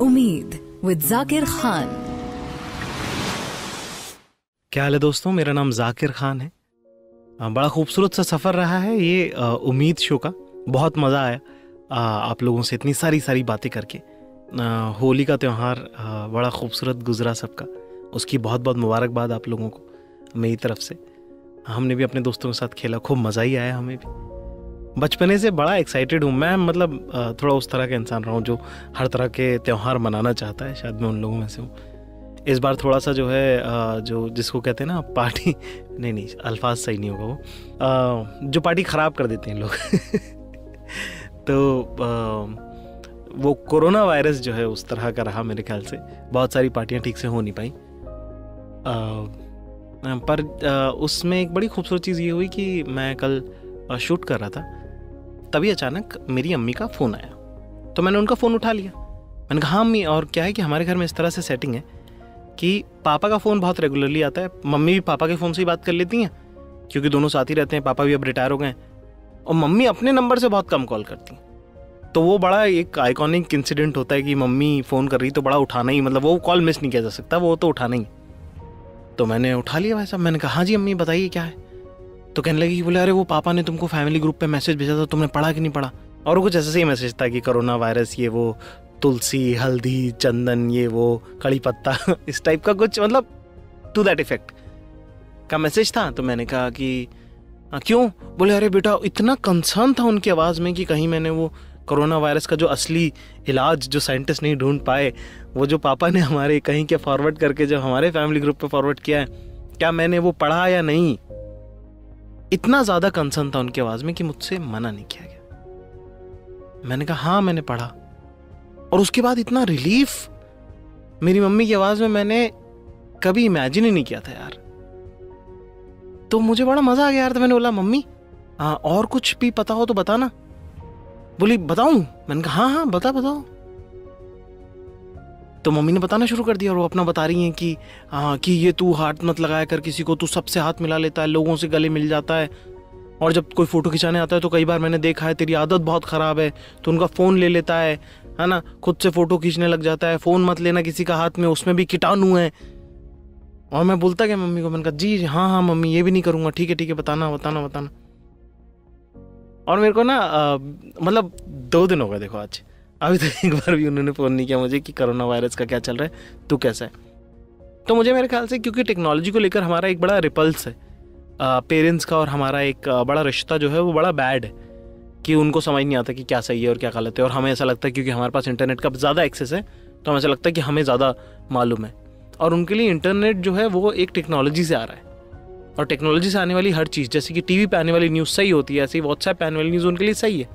उम्मीद विद जाकिर खान क्या हाल है दोस्तों? मेरा नाम जाकिर खान है। बड़ा खूबसूरत सा सफ़र रहा है ये उम्मीद शो का। बहुत मज़ा आया आ, आप लोगों से इतनी सारी सारी बातें करके। आ, होली का त्यौहार बड़ा खूबसूरत गुजरा सबका। उसकी बहुत बहुत मुबारकबाद आप लोगों को मेरी तरफ़ से। हमने भी अपने दोस्तों के साथ खेला खूब मज़ा ही आया हमें भी। बचपने से बड़ा एक्साइटेड हूँ। मैं मतलब थोड़ा उस तरह का इंसान रहा हूँ जो हर तरह के त्यौहार मनाना चाहता है, शायद मैं उन लोगों में से हूँ। इस बार थोड़ा सा जो है जो जिसको कहते हैं ना, पार्टी नहीं नहीं, अल्फाज सही नहीं होगा वो। जो पार्टी ख़राब कर देते हैं लोग। तो वो कोरोना वायरस जो है, उस तरह का रहा मेरे ख्याल से। बहुत सारी पार्टियाँ ठीक से हो नहीं पाई। पर उसमें एक बड़ी खूबसूरत चीज़ ये हुई कि मैं कल शूट कर रहा था। तभी अचानक मेरी अम्मी का फ़ोन आया। तो मैंने उनका फ़ोन उठा लिया। मैंने कहा हाँ अम्मी, और क्या है कि हमारे घर में इस तरह से सेटिंग है कि पापा का फ़ोन बहुत रेगुलरली आता है। मम्मी भी पापा के फ़ोन से ही बात कर लेती हैं, क्योंकि दोनों साथ ही रहते हैं, पापा भी अब रिटायर हो गए और मम्मी अपने नंबर से बहुत कम कॉल करती हैं। तो वो बड़ा एक आइकॉनिक इंसिडेंट होता है कि मम्मी फ़ोन कर रही तो बड़ा उठाना ही मतलब वो कॉल मिस नहीं किया जा सकता, वो तो उठाना ही। तो मैंने उठा लिया भाई साहब, मैंने कहा हाँ जी अम्मी, बताइए क्या है? तो कहने लगी कि बोले अरे वो पापा ने तुमको फैमिली ग्रुप पे मैसेज भेजा था तुमने पढ़ा कि नहीं पढ़ा? और कुछ ऐसा ही मैसेज था कि कोरोना वायरस ये वो तुलसी हल्दी चंदन ये वो कड़ी पत्ता इस टाइप का कुछ मतलब टू दैट इफ़ेक्ट का मैसेज था। तो मैंने कहा कि आ, क्यों? बोले अरे बेटा इतना कंसर्न था उनकी आवाज़ में कि कहीं मैंने वो कोरोना वायरस का जो असली इलाज जो साइंटिस्ट नहीं ढूंढ पाए वो जो पापा ने हमारे कहीं के फॉरवर्ड करके जब हमारे फैमिली ग्रुप पे फॉरवर्ड किया है क्या मैंने वो पढ़ा या नहीं? इतना ज़्यादा कंसर्न था उनकी आवाज़ में कि मुझसे मना नहीं किया गया। मैंने कहा हाँ मैंने पढ़ा। और उसके बाद इतना रिलीफ, मेरी मम्मी की आवाज़ में मैंने कभी इमेजिन ही नहीं किया था यार। तो मुझे बड़ा मज़ा आ गया यार तो मैंने बोला, मम्मी हाँ और कुछ भी पता हो तो बताना। बोली, बताऊँ? मैंने कहा हाँ हाँ बता, बताओ। तो मम्मी ने बताना शुरू कर दिया और वो अपना बता रही हैं कि हाँ कि ये तू हाथ मत लगाया कर, किसी को तू सबसे हाथ मिला लेता है, लोगों से गले मिल जाता है। और जब कोई फ़ोटो खिंचाने आता है तो कई बार मैंने देखा है, तेरी आदत बहुत ख़राब है तो उनका फ़ोन ले लेता है है ना? खुद से फ़ोटो खींचने लग जाता है, फ़ोन मत लेना किसी का हाथ में, उसमें भी कीटाणु है। और मैं बोलता क्या मम्मी को? मैंने कहा, जी हाँ हाँ मम्मी, ये भी नहीं करूँगा, ठीक है ठीक है, बताना बताना बताना। और मेरे को ना मतलब दो दिन हो गए, देखो आज। अभी तक एक बार भी उन्होंने फ़ोन नहीं किया मुझे कि कोरोना वायरस का क्या चल रहा है, तू कैसा है? तो मुझे मेरे ख्याल से क्योंकि टेक्नोलॉजी को लेकर हमारा एक बड़ा रिपल्स है पेरेंट्स का और हमारा एक बड़ा रिश्ता जो है वो बड़ा बैड है कि उनको समझ नहीं आता कि क्या सही है और क्या गलत है और हमें ऐसा लगता है क्योंकि हमारे पास इंटरनेट का ज़्यादा एक्सेस है तो हमें ऐसा लगता है कि हमें ज़्यादा मालूम है। और उनके लिए इंटरनेट जो है वो एक टेक्नोलॉजी से आ रहा है। और टेक्नोलॉजी से आने वाली हर चीज़, जैसे कि टीवी पे आने वाली न्यूज़ सही होती है, ऐसे ही व्हाट्सएप पे आने वाली न्यूज़ उनके लिए सही है।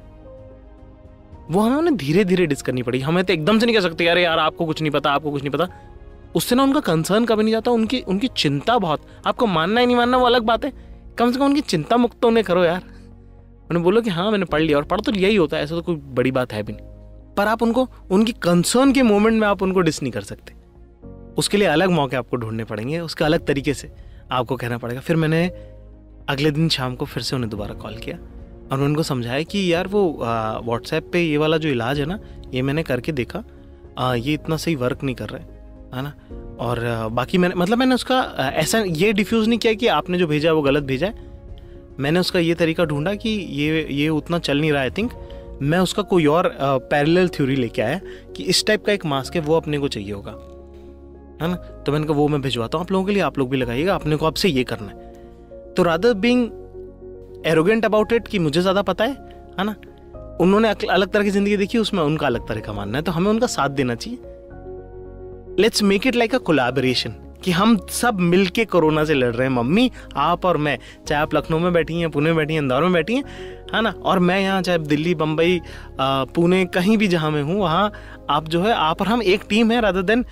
वो हमें उन्हें धीरे धीरे डिस करनी पड़ी। हमें तो एकदम से नहीं कह सकते यार यार, आपको कुछ नहीं पता, आपको कुछ नहीं पता। उससे ना उनका कंसर्न कभी नहीं जाता, उनकी उनकी चिंता बहुत। आपको मानना ही, नहीं मानना, वो अलग बात है। कम से कम उनकी चिंता मुक्त तो उन्हें करो यार। उन्हें बोलो कि हाँ मैंने पढ़ लिया, और पढ़ तो लिया ही होता है, ऐसा तो कोई बड़ी बात है भी नहीं। पर आप उनको, उनकी कंसर्न के मोमेंट में आप उनको डिस नहीं कर सकते। उसके लिए अलग मौके आपको ढूँढने पड़ेंगे, उसके अलग तरीके से आपको कहना पड़ेगा। फिर मैंने अगले दिन शाम को फिर से उन्हें दोबारा कॉल किया। और उनको समझाया कि यार वो व्हाट्सएप पे ये वाला जो इलाज है ना ये मैंने करके देखा। आ, ये इतना सही वर्क नहीं कर रहा है ना? और आ, बाकी मैंने मतलब मैंने उसका आ, ऐसा ये डिफ्यूज़ नहीं किया कि आपने जो भेजा है वो गलत भेजा है। मैंने उसका ये तरीका ढूंढा कि ये ये उतना चल नहीं रहा आई थिंक मैं उसका कोई और पैरेलल थ्योरी लेके आया कि इस टाइप का एक मास्क है वो अपने को चाहिए होगा। है ना? तो मैंने कहा वो मैं भिजवाता हूँ आप लोगों के लिए आप लोग भी लगाइएगा अपने को आपसे ये करना है। तो rather being arrogant about it कि मुझे ज़्यादा पता है है ना? उन्होंने अलग तरह की ज़िंदगी देखी, उसमें उनका अलग तरह का मानना है तो हमें उनका साथ देना चाहिए। Let's make it like a collaboration कि हम सब मिलके कोरोना से लड़ रहे हैं। मम्मी, आप और मैं, चाहे आप लखनऊ में बैठी हैं, पुणे में बैठी हैं, इंदौर में बैठी हैं, है ना? और मैं यहाँ, चाहे दिल्ली बम्बई पुणे, कहीं भी जहाँ मैं हूँ, वहाँ आप जो है, आप और हम एक टीम है rather than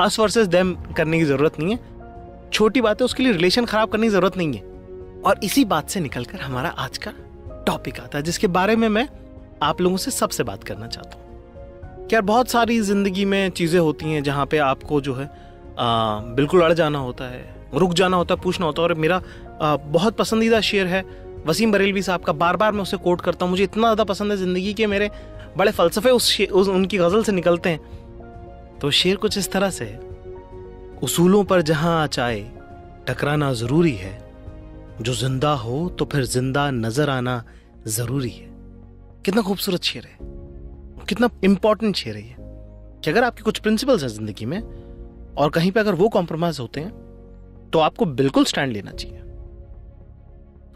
us versus them करने की ज़रूरत नहीं है। छोटी बात है, उसके लिए रिलेशन ख़राब करने की ज़रूरत नहीं है। और इसी बात से निकलकर हमारा आज का टॉपिक आता है जिसके बारे में मैं आप लोगों से सबसे बात करना चाहता हूँ। क्या बहुत सारी ज़िंदगी में चीज़ें होती हैं जहाँ पे आपको जो है आ, बिल्कुल अड़ जाना होता है रुक जाना होता है पूछना होता है और मेरा आ, बहुत पसंदीदा शेर है वसीम बरेलवी साहब का। बार बार मैं उसे कोट करता हूँ मुझे इतना ज़्यादा पसंद है ज़िंदगी के मेरे बड़े फ़लसफ़े उस, उस उनकी गज़ल से निकलते हैं। तो शेर कुछ इस तरह से है उसूलों पर जहाँ आचाए टकराना ज़रूरी है जो ज़िंदा हो तो फिर ज़िंदा नज़र आना ज़रूरी है। कितना खूबसूरत शेर है। कितना इंपॉर्टेंट शेर है कि अगर आपके कुछ प्रिंसिपल्स हैं ज़िंदगी में, और कहीं पे अगर वो कॉम्प्रोमाइज होते हैं तो आपको बिल्कुल स्टैंड लेना चाहिए।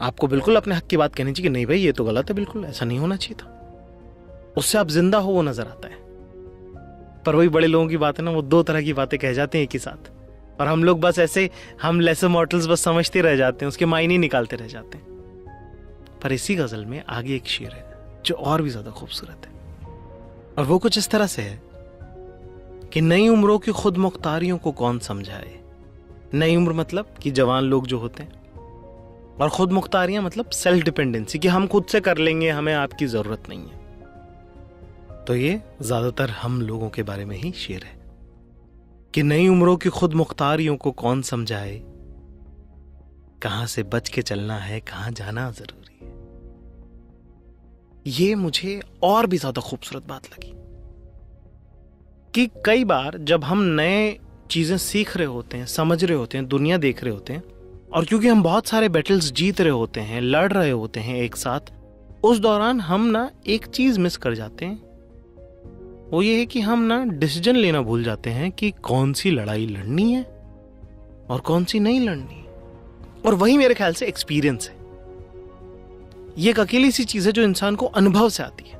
आपको बिल्कुल अपने हक की बात कहनी चाहिए कि नहीं भाई, ये तो गलत है, बिल्कुल, ऐसा नहीं होना चाहिए था। उससे आप ज़िंदा हो, वो नज़र आता है। पर वही बड़े लोगों की बात है ना, वो दो तरह की बातें कह जाते हैं एक ही साथ। और हम लोग बस ऐसे, हम लेसर मॉडल्स बस समझते रह जाते हैं, उसके मायने निकालते रह जाते हैं। पर इसी गज़ल में आगे एक शेर है, जो और भी ज़्यादा खूबसूरत है। और वो कुछ इस तरह से है कि नई उम्रों की खुद मुख्तारियों को कौन समझाए? नई उम्र मतलब कि जवान लोग जो होते हैं। और खुद मुख्तारियाँ मतलब सेल्फ डिपेंडेंसी कि हम खुद से कर लेंगे, हमें आपकी ज़रूरत नहीं है। तो ये ज़्यादातर हम लोगों के बारे में ही शेर है। कि नई उम्रों की खुद मुख्तारियों को कौन समझाए? कहाँ से बच के चलना है, कहाँ जाना ज़रूरी है? ये मुझे और भी ज़्यादा खूबसूरत बात लगी कि कई बार जब हम नए चीज़ें सीख रहे होते हैं, समझ रहे होते हैं, दुनिया देख रहे होते हैं, और क्योंकि हम बहुत सारे बैटल्स जीत रहे होते हैं, लड़ रहे होते हैं एक साथ, उस दौरान हम ना एक चीज़ मिस कर जाते हैं वो ये है कि हम ना डिसीज़न लेना भूल जाते हैं कि कौन सी लड़ाई लड़नी है और कौन सी नहीं लड़नी है। और वही मेरे ख्याल से एक्सपीरियंस है। ये एक अकेली सी चीज़ है जो इंसान को अनुभव से आती है।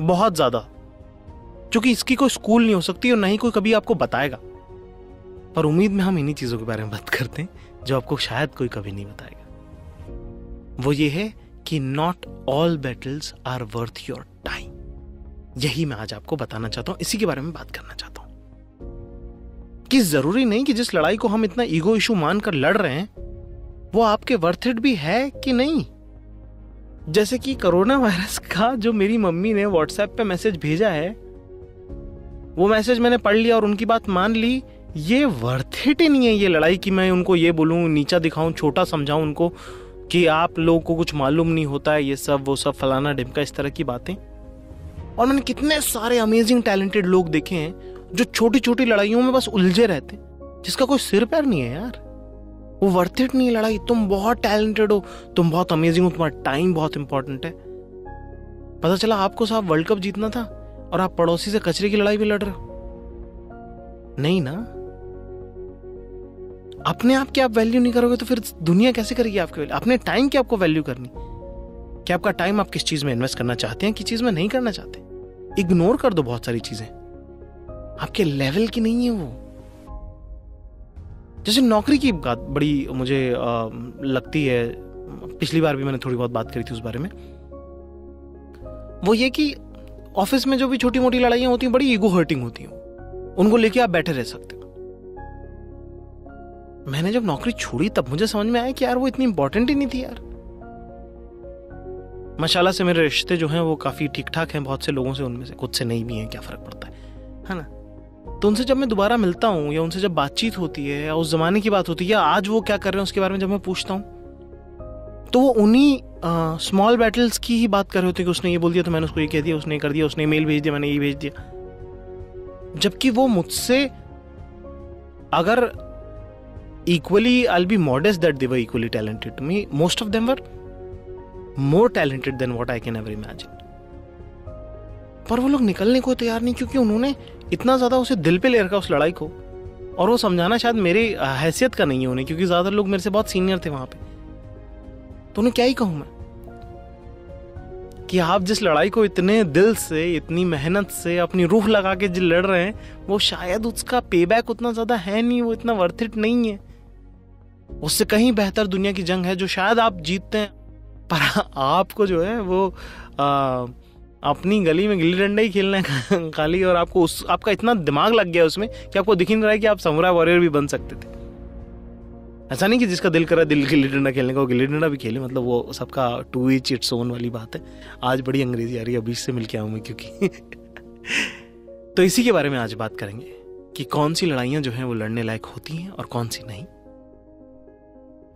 बहुत ज़्यादा। क्योंकि इसकी कोई स्कूल नहीं हो सकती और ना ही कोई कभी आपको बताएगा। पर उम्मीद में हम इन्हीं चीज़ों के बारे में बात करते हैं, जो आपको शायद कोई कभी नहीं बताएगा। वो ये है कि not all battles are worth your यही मैं आज आपको बताना चाहता हूँ, इसी के बारे में बात करना चाहता हूँ। कि ज़रूरी नहीं कि जिस लड़ाई को हम इतना ईगो इशू मानकर लड़ रहे हैं, वो आपके वर्थ इट भी है कि नहीं? जैसे कि कोरोना वायरस का जो मेरी मम्मी ने व्हाट्सएप पे मैसेज भेजा है, वो मैसेज मैंने पढ़ लिया और उनकी बात मान ली, ये वर्थ इट ही नहीं है ये लड़ाई कि मैं उनको ये बोलूँ, नीचा दिखाऊँ, छोटा समझाऊं उनको कि आप लोगों को कुछ मालूम नहीं होता है, ये सब, वो सब, फलाना ढिमका, इस तरह की बातें। और मैंने कितने सारे अमेजिंग टैलेंटेड लोग देखे हैं, जो छोटी छोटी लड़ाइयों में बस उलझे रहते जिसका कोई सिर पैर नहीं है यार। वो वर्थ इट नहीं लड़ाई, तुम बहुत टैलेंटेड हो, तुम बहुत अमेजिंग हो, तुम्हारा टाइम बहुत इंपॉर्टेंट है। पता चला आपको साहब वर्ल्ड कप जीतना था, और आप पड़ोसी से कचरे की लड़ाई भी लड़ रहे हो। नहीं ना? अपने आप की आप वैल्यू नहीं करोगे तो फिर दुनिया कैसे करेगी आपके वैल्यू अपने टाइम की आपको वैल्यू करनी। क्या आपका टाइम आप किस चीज़ में इन्वेस्ट करना चाहते हैं, किस चीज़ में नहीं करना चाहते? इग्नोर कर दो बहुत सारी चीज़ें। आपके लेवल की नहीं है वो। जैसे नौकरी की बात बड़ी मुझे आ, लगती है। पिछली बार भी मैंने थोड़ी बहुत बात करी थी उस बारे में। वो ये कि ऑफ़िस में जो भी छोटी मोटी लड़ाइयाँ होती हैं बड़ी ईगो हर्टिंग होती हैं। उनको लेके आप बैठे रह सकते हो। मैंने जब नौकरी छोड़ी तब मुझे समझ में आया कि यार वो इतनी इंपॉर्टेंट ही नहीं थी यार। माशाला से मेरे रिश्ते जो हैं वो काफ़ी ठीक ठाक हैं, बहुत से लोगों से उनमें से खुद से नहीं भी हैं, क्या फ़र्क पड़ता है? है ना? तो उनसे जब मैं दोबारा मिलता हूँ या उनसे जब बातचीत होती है या उस ज़माने की बात होती है, या आज वो क्या कर रहे हैं उसके बारे में जब मैं पूछता हूँ तो वो उन्हीं स्मॉल बैटल्स की ही बात कर रहे होते कि उसने ये बोल दिया तो मैंने उसको ये कह दिया, उसने कर दिया, उसने मेल भेज दिया, मैंने ये भेज दिया। जबकि वो मुझसे, अगर equally I be modest that they're equally talented me most of them were more talented than what I can ever imagine पर वो लोग निकलने को तैयार नहीं क्योंकि उन्होंने इतना ज़्यादा उसे दिल पे ले रखा उस लड़ाई को। और वो समझाना शायद मेरी हैसियत का नहीं है उन्हें, क्योंकि ज़्यादातर लोग मेरे से बहुत सीनियर थे वहाँ पे। तो उन्हें क्या ही कहूँ मैं? कि आप जिस लड़ाई को इतने दिल से, इतनी मेहनत से, अपनी रूह लगा के जो लड़ रहे हैं, वो शायद उसका पे बैक उतना ज़्यादा है नहीं, वो इतना वर्थ इट नहीं है। उससे कहीं बेहतर दुनिया की जंग है जो शायद आप जीतते हैं। पर आपको जो है वो आ, अपनी गली में गिल्ली डंडा ही खेलना है खाली और आपको उस आपका इतना दिमाग लग गया उसमें कि आपको दिख ही नहीं रहा है कि आप समुरा वॉरियर भी बन सकते थे। ऐसा नहीं कि जिसका दिल करा दिल गिल्ली डंडा खेलने का वो गिल्ली डंडा भी खेले मतलब वो सबका टू इच इट्स ओन वाली बात है। आज बड़ी अंग्रेज़ी आ रही है अभी से मिल के आऊँ मैं क्योंकि तो इसी के बारे में आज बात करेंगे कि कौन सी लड़ाइयाँ जो हैं वो लड़ने लायक होती हैं और कौन सी नहीं।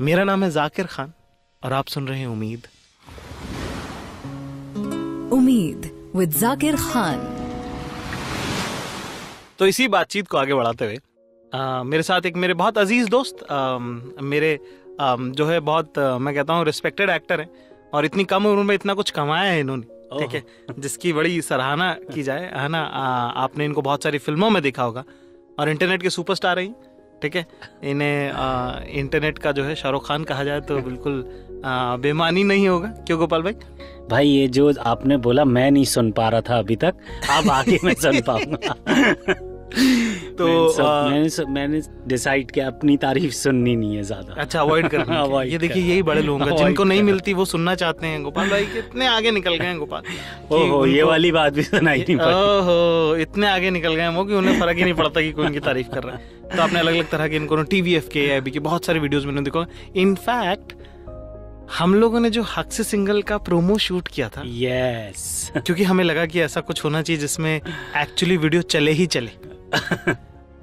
मेरा नाम है जाकिर खान और आप सुन रहे हैं उम्मीद। उम्मीद विद जाकिर खान। तो इसी बातचीत को आगे बढ़ाते हुए आ, मेरे साथ एक मेरे बहुत अज़ीज़ दोस्त आ, मेरे आ, जो है बहुत आ, मैं कहता हूँ रिस्पेक्टेड एक्टर है और इतनी कम उम्र में इतना कुछ कमाया है इन्होंने ठीक है? जिसकी बड़ी सराहना की जाए है ना? आ, आपने इनको बहुत सारी फ़िल्मों में देखा होगा और इंटरनेट के सुपरस्टार हैं ठीक है? इन्हें इंटरनेट का जो है शाहरुख खान कहा जाए तो बिल्कुल बेमानी नहीं होगा? क्यों गोपाल भाई? भाई ये जो आपने बोला मैं नहीं सुन पा रहा था अभी तक। अब आगे मैं सुन पाऊँगा। तो मैंने सब, मैंने डिसाइड किया अपनी तारीफ़ सुननी नहीं है ज़्यादा। अच्छा अवॉइड करना अवॉइड ये देखिए यही बड़े लोग जिनको नहीं मिलती वो सुनना चाहते हैं गोपाल भाई। कितने आगे निकल गए हैं गोपाल। ओहो ये वाली बात भी सुनाई नहीं ओहो इतने आगे निकल गए हैं वो कि उन्हें फ़र्क ही नहीं पड़ता कि कोई उनकी तारीफ़ कर रहा है। तो आपने अलग अलग तरह के इनको टीवीएफ के बहुत सारे वीडियोस मैंने देखा। इनफैक्ट हम लोगों ने जो हक से सिंगल का प्रोमो शूट किया था। Yes yes. क्योंकि हमें लगा कि ऐसा कुछ होना चाहिए जिसमें एक्चुअली वीडियो चले ही चले।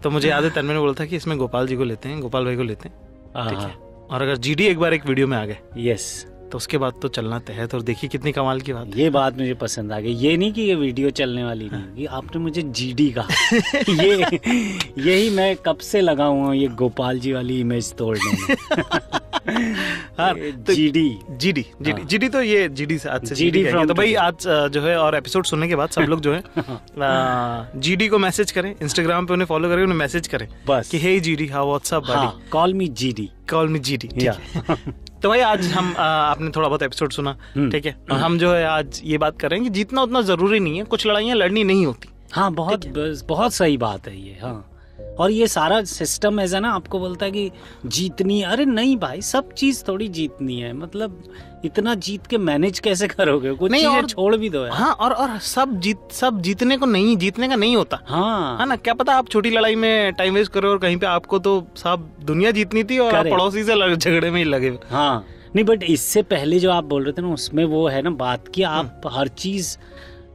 तो मुझे याद है तन्मय ने बोला था कि इसमें गोपाल जी को लेते हैं गोपाल भाई को लेते हैं। ठीक है। और अगर जीडी एक बार एक वीडियो में आ गए यस तो उसके बाद तो चलना तय है तो देखिए कितनी कमाल की बात ये बात मुझे पसंद आ गई। ये नहीं कि ये वीडियो चलने वाली नहीं होगी आपने मुझे जीडी कहा। ये यही मैं कब से लगा हुआ ये गोपाल जी वाली इमेज तोड़ने में। हाँ तो जीडी। जीडी जीडी जीडी तो ये जीडी से आज से जीडी तो भाई आज जो है और एपिसोड सुनने के बाद सब लोग जो है जीडी को मैसेज करें इंस्टाग्राम पे उन्हें फॉलो करें उन्हें मैसेज करें बस। कि hey GD how what's up buddy call me GD. Call me GD तो भाई आज हम आ, आपने थोड़ा बहुत एपिसोड सुना हम्म। ठीक है? हम जो है आज ये बात कर रहे हैं कि जीतना उतना ज़रूरी नहीं है कुछ लड़ाइयाँ लड़नी नहीं होती। हाँ बहुत बहुत सही बात है ये हाँ। और ये सारा सिस्टम ऐसा ना आपको बोलता है कि जीतनी अरे नहीं भाई सब चीज़ थोड़ी जीतनी है। मतलब इतना जीत के मैनेज कैसे करोगे? कुछ नहीं और छोड़ भी दो हाँ और और सब जीत सब जीतने को नहीं जीतने का नहीं होता। हाँ। है ना? क्या पता आप छोटी लड़ाई में टाइम वेस्ट करो और कहीं पे आपको तो सब दुनिया जीतनी थी और पड़ोसी से झगड़े में ही लगे हाँ। नहीं बट इससे पहले जो आप बोल रहे थे ना उसमें वो है ना बात की आप हर चीज़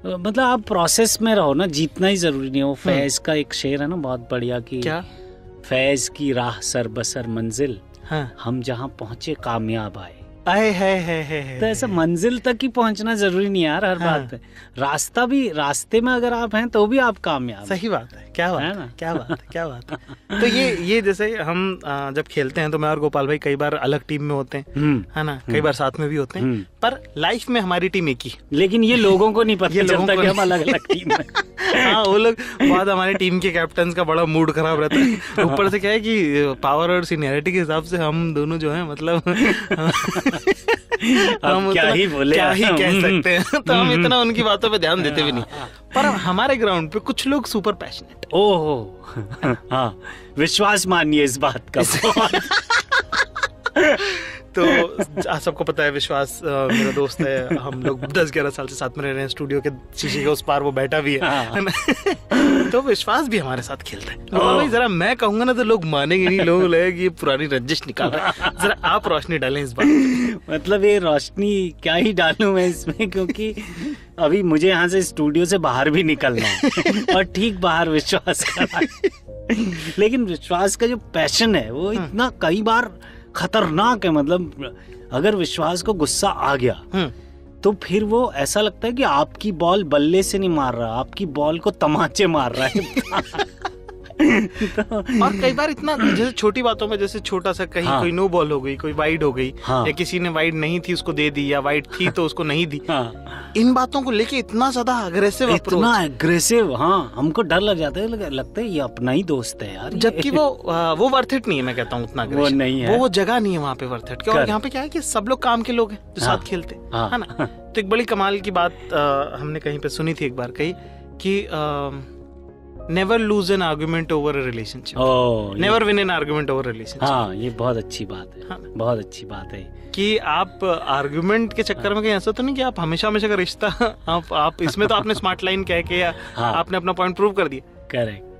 मतलब आप प्रोसेस में रहो ना जीतना ही ज़रूरी नहीं है वो हम्म। फैज का एक शेर है ना बहुत बढ़िया की क्या फैज की राह सर बसर मंजिल हाँ। हम जहाँ पहुँचे कामयाब आए आए है, है, है, है, तो ऐसा मंजिल तक ही पहुँचना ज़रूरी नहीं यार हर हाँ। बात पे। रास्ता भी रास्ते में अगर आप हैं तो भी आप कामयाब सही बात है क्या बात है ना? क्या बात है क्या बात है। तो ये ये जैसे हम जब खेलते हैं तो मैं और गोपाल भाई कई बार अलग टीम में होते हैं हम्म। है ना? कई हम्म। बार साथ में भी होते हैं हम्म। पर लाइफ में हमारी टीम एक ही। लेकिन ये लोगों को नहीं पता चलता कि हम अलग अलग टीम में हाँ वो लोग बाद हमारी टीम के कैप्टन का बड़ा मूड खराब रहता है। ऊपर से क्या है कि पावर और सीनियरिटी के हिसाब से हम दोनों जो है मतलब हम क्या ही बोले? क्या ही कह सकते हैं। तो हम इतना उनकी बातों पे ध्यान देते भी नहीं। पर हमारे ग्राउंड पे कुछ लोग सुपर पैशनेट ओहो। हाँ विश्वास मानिए इस बात का। तो सबको पता है विश्वास मेरा दोस्त है हम लोग दस ग्यारह साल से साथ में रह रहे हैं स्टूडियो के शीशे के उस पार वो बैठा भी है। हाँ। तो विश्वास भी हमारे साथ खेलता है। तो भाई जरा मैं कहूँगा ना तो लोग मानेंगे नहीं लोग लगेगा ये पुरानी रंजिश निकाल रहा है। जरा आप रोशनी डालें इस बात मतलब ये रोशनी क्या ही डालू मैं इसमें क्योंकि अभी मुझे यहाँ से स्टूडियो से बाहर भी निकलना है। और ठीक बाहर विश्वास का लेकिन विश्वास का जो पैशन है वो हाँ। इतना कई बार खतरनाक है मतलब अगर विश्वास को गुस्सा आ गया हम्म। तो फिर वो ऐसा लगता है कि आपकी बॉल बल्ले से नहीं मार रहा आपकी बॉल को तमाचे मार रहा है तो और कई बार इतना जैसे छोटी बातों में जैसे छोटा सा कहीं हाँ, कोई नो बॉल हो गई कोई वाइड हो गई हाँ, या किसी ने वाइड नहीं थी उसको दे दी या वाइड थी तो उसको नहीं दी। हाँ, इन बातों को लेके इतना ज़्यादा अग्रेसिव इतना अग्रेसिव हाँ हमको डर लग जाता है लगता है ये अपना ही दोस्त है यार जबकि वो वो वर्थ इट नहीं है मैं कहता हूँ उतना वो नहीं है। वो वो जगह नहीं है वहाँ पे वर्थ इट क्यों यहाँ पे क्या है कि सब लोग काम के लोग हैं जो हाँ। साथ खेलते है ना? तो एक बड़ी कमाल की बात हमने कहीं पे सुनी थी एक बार कही कि never lose an argument over relationship never win an argument over relationship हाँ ये बहुत अच्छी बात है। हाँ. बहुत अच्छी बात है। कि आप आर्ग्यूमेंट के चक्कर में कहीं ऐसा तो नहीं कि आप हमेशा हमेशा का रिश्ता आप आप इसमें तो आपने स्मार्ट लाइन कह के या हाँ. आपने अपना पॉइंट प्रूव कर दिया। करेक्ट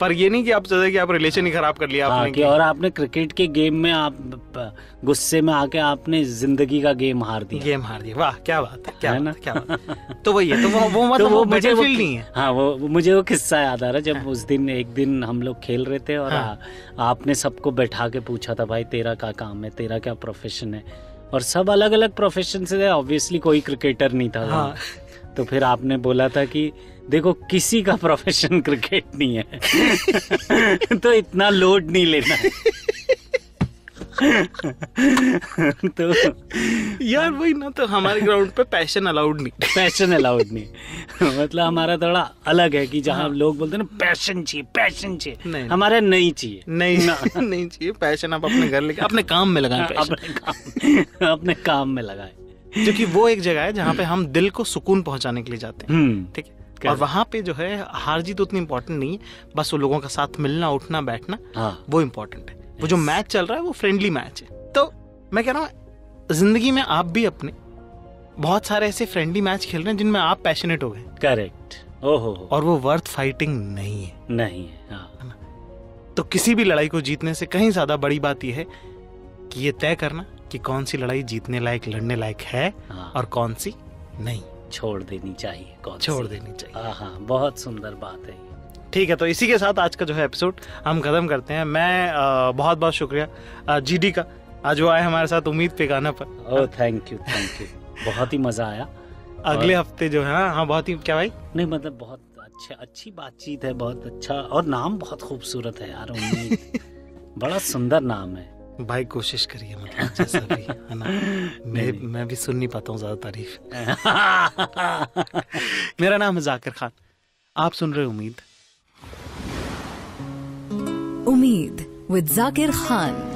पर ये नहीं कि आप सोचे कि आप रिलेशन ही खराब कर लिया हाँ, आपने कि और आपने क्रिकेट के गेम में आप गुस्से में आके आपने ज़िंदगी का गेम हार दिया। गेम हार दिया। वाह क्या बात है क्या है ना? क्या बात तो वही है तो वो वो मतलब तो वो, वो मुझे वो नहीं है। हाँ वो मुझे वो किस्सा याद आ रहा है जब हाँ। उस दिन एक दिन हम लोग खेल रहे थे और हाँ। आपने सबको बैठा के पूछा था भाई तेरा क्या काम है? तेरा क्या प्रोफेशन है? और सब अलग अलग प्रोफेशन से ऑब्वियसली कोई क्रिकेटर नहीं था हाँ। तो फिर आपने बोला था कि देखो किसी का प्रोफेशन क्रिकेट नहीं है। तो इतना लोड नहीं लेना। है तो यार वही ना तो हमारे ग्राउंड पे पैशन अलाउड नहीं। पैशन अलाउड नहीं। मतलब हमारा थोड़ा अलग है कि जहाँ लोग बोलते हैं ना पैशन चाहिए पैशन चाहिए। नहीं। हमारे नहीं चाहिए। नहीं ना। नहीं चाहिए पैशन आप अपने घर लेके अपने काम में लगाएँ पैशन अपने काम अपने काम में लगाए। क्योंकि वो एक जगह है जहाँ पे हम दिल को सुकून पहुँचाने के लिए जाते हैं। हम्म। ठीक है? और वहाँ पे जो है हार जीत उतनी इम्पोर्टेंट नहीं है। बस वो लोगों का साथ मिलना उठना बैठना हाँ। वो इम्पोर्टेंट है। वो जो मैच चल रहा है वो फ्रेंडली मैच है। तो मैं कह रहा हूँ ज़िंदगी में आप भी अपने बहुत सारे ऐसे फ्रेंडली मैच खेल रहे हैं जिनमें आप पैशनेट हो गए। करेक्ट ओहो हो। और वो वर्थ फाइटिंग नहीं है। नहीं है हाँ। तो किसी भी लड़ाई को जीतने से कहीं ज़्यादा बड़ी बात यह है कि ये तय करना कि कौन सी लड़ाई जीतने लायक लड़ने लायक है हाँ। और कौन सी नहीं। छोड़ देनी चाहिए कौन छोड़ देनी चाहिए। हाँ हाँ बहुत सुंदर बात है ठीक है तो इसी के साथ आज का जो है एपिसोड हम खत्म करते हैं। मैं अ, बहुत बहुत शुक्रिया जीडी का। आज वो आए हमारे साथ उम्मीद पे गाना पर। Oh thank you thank you बहुत ही मज़ा आया। अगले हफ़्ते जो है हाँ, हाँ बहुत ही क्या भाई? नहीं मतलब बहुत अच्छा अच्छी बातचीत है बहुत अच्छा और नाम बहुत खूबसूरत है यार उम्मीद। बड़ा सुंदर नाम है। भाई कोशिश करिए मतलब जैसा भी है ना? मैं मैं भी सुन नहीं पाता हूँ ज़्यादा तारीफ़। मेरा नाम है जाकिर खान। आप सुन रहे हो उम्मीद। उम्मीद विद जाकिर खान।